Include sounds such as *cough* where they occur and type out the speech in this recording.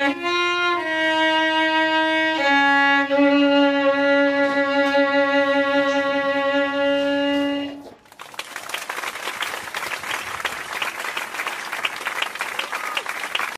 Bye. *laughs*